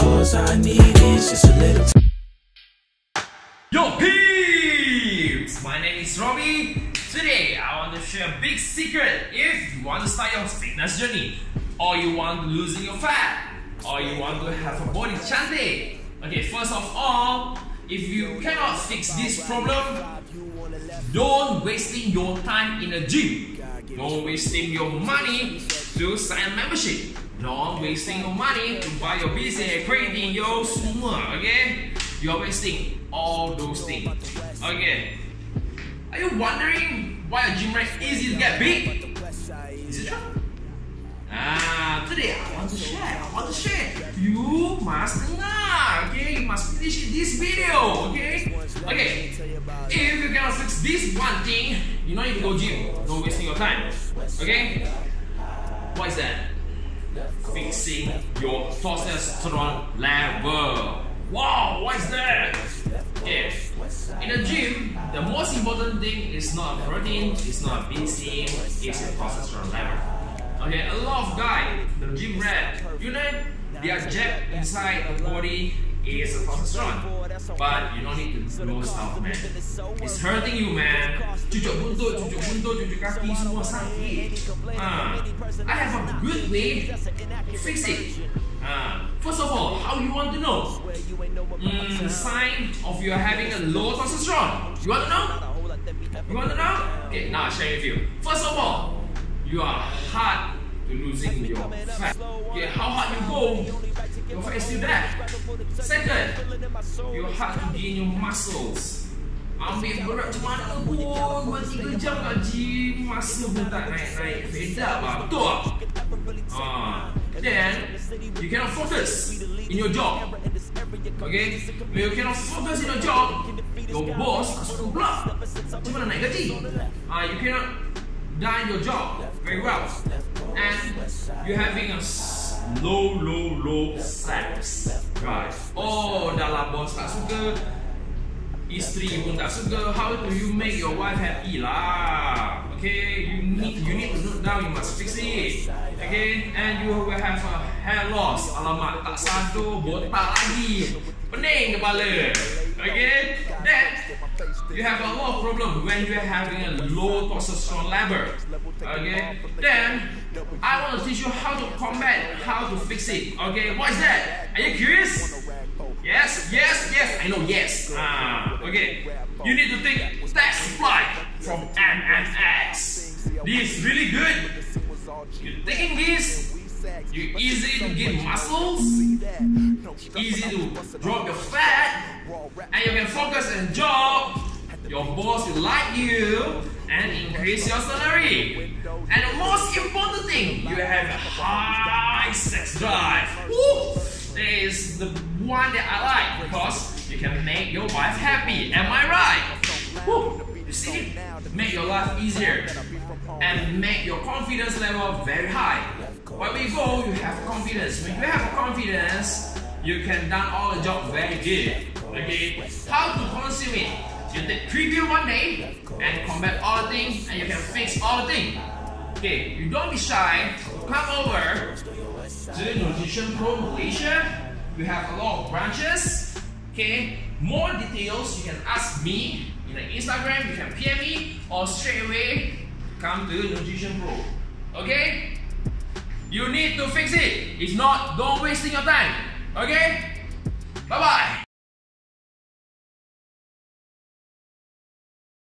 All I need is just a little Yo peeps! My name is Roby. Today I want to share a big secret if you want to start your fitness journey or you want to losing your fat or you want to have a body cantik. Okay, first of all, if you cannot fix this problem, don't wasting your time in a gym. Don't wasting your money to sign membership. Don't wasting your money to buy your business, creating your semua, okay? You're wasting all those things, okay? Are you wondering why a gym rat easy to get big? Is it true? Ah, today I want to share, I want to share. You must dengar, okay? You must finish this video, okay? Okay, if you cannot fix this one thing, you don't need to go gym. Don't wasting your time, okay? What is that? Fixing your testosterone level. Wow, what is that? Okay, in the gym, the most important thing is not protein, it's not BC, it's your testosterone level. Okay, a lot of guys, the gym rat, you know, they are jet inside the body is a testosterone. But you don't need to know stuff, man. It's hurting you, man. Cucuk cucuk cucuk kaki, semua sakit. Ah, I have a good way to fix it. Ah, first of all, how you want to know? Mm, the sign of you having a low testosterone. You want to know? You want to know? Okay, now I'll share with you. First of all, you are hard to losing your fat. Okay, how hard you go, your fat is still there. Second, you hard to gain your muscles. Ambil berat macam mana pun Buat 3 jam kat gym Masa pun tak naik-naik up lah Betul tak? Ah, Then You cannot focus In your job Okay When you cannot focus in your job Your boss tak suka pula Macam mana naik gaji Ah, You cannot Done your job Very well And You having a Low, low, low sex Right Oh, dah lah bos tak suka. Isteri pun tak suka. How do you make your wife happy lah? Okay You need you need to note down. You must fix it. Okay And you will have a hair loss. Alamak tak satu Botak lagi. Pening kepala. Okay Then You have a lot of problem When you are having a low testosterone level Okay Then I want to teach you how to combat How to fix it Okay What is that? Are you curious? Yes, yes, yes. I know, yes. Ah, okay. You need to take test flight from MMX. This is really good. You're taking this. You easy to gain muscles. Easy to drop your fat, and you can focus and job. Your boss will like you and increase your salary. And the most important thing, you have a high sex drive. Woo! Is the one that I like because you can make your wife happy. Am I right? Woo! You see, make your life easier and make your confidence level very high. When we go, you have confidence. When you have confidence, you can done all the job very good. Okay, how to consume it? You take preview one day and combat all the things, and you can fix all the things. Okay, you don't be shy. Come over to Nutrition Pro Malaysia. We have a lot of branches. Okay, more details you can ask me in the Instagram. You can PM me or straight away come to Nutrition Pro. Okay, you need to fix it. If not, don't wasting your time. Okay.